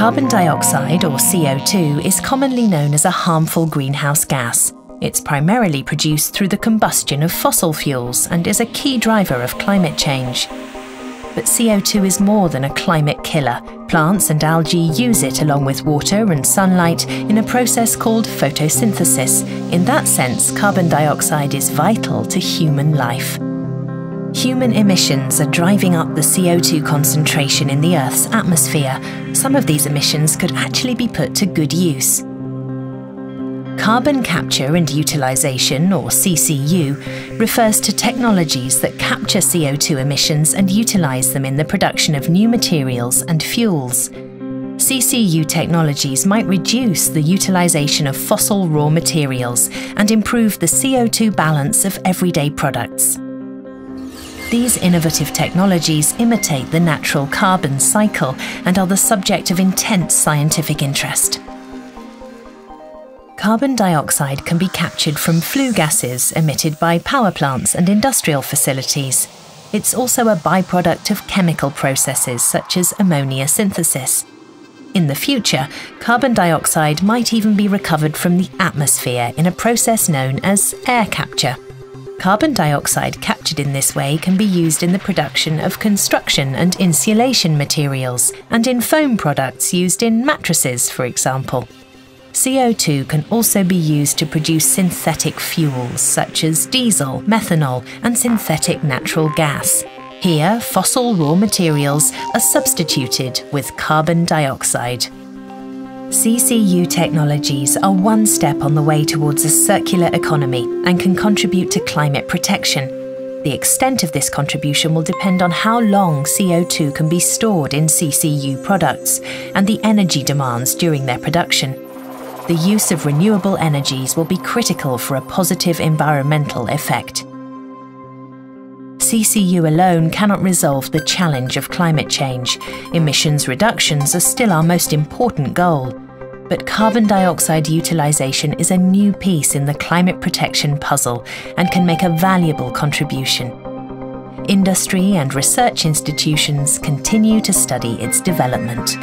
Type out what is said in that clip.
Carbon dioxide, or CO2, is commonly known as a harmful greenhouse gas. It's primarily produced through the combustion of fossil fuels and is a key driver of climate change. But CO2 is more than a climate killer. Plants and algae use it along with water and sunlight in a process called photosynthesis. In that sense, carbon dioxide is vital to human life. Human emissions are driving up the CO2 concentration in the Earth's atmosphere. Some of these emissions could actually be put to good use. Carbon capture and utilization, or CCU, refers to technologies that capture CO2 emissions and utilize them in the production of new materials and fuels. CCU technologies might reduce the utilization of fossil raw materials and improve the CO2 balance of everyday products. These innovative technologies imitate the natural carbon cycle and are the subject of intense scientific interest. Carbon dioxide can be captured from flue gases emitted by power plants and industrial facilities. It's also a byproduct of chemical processes such as ammonia synthesis. In the future, carbon dioxide might even be recovered from the atmosphere in a process known as air capture. Carbon dioxide captured in this way can be used in the production of construction and insulation materials, and in foam products used in mattresses, for example. CO2 can also be used to produce synthetic fuels such as diesel, methanol, and synthetic natural gas. Here, fossil raw materials are substituted with carbon dioxide. CCU technologies are one step on the way towards a circular economy and can contribute to climate protection. The extent of this contribution will depend on how long CO2 can be stored in CCU products and the energy demands during their production. The use of renewable energies will be critical for a positive environmental effect. CCU alone cannot resolve the challenge of climate change. Emissions reductions are still our most important goal. But carbon dioxide utilisation is a new piece in the climate protection puzzle and can make a valuable contribution. Industry and research institutions continue to study its development.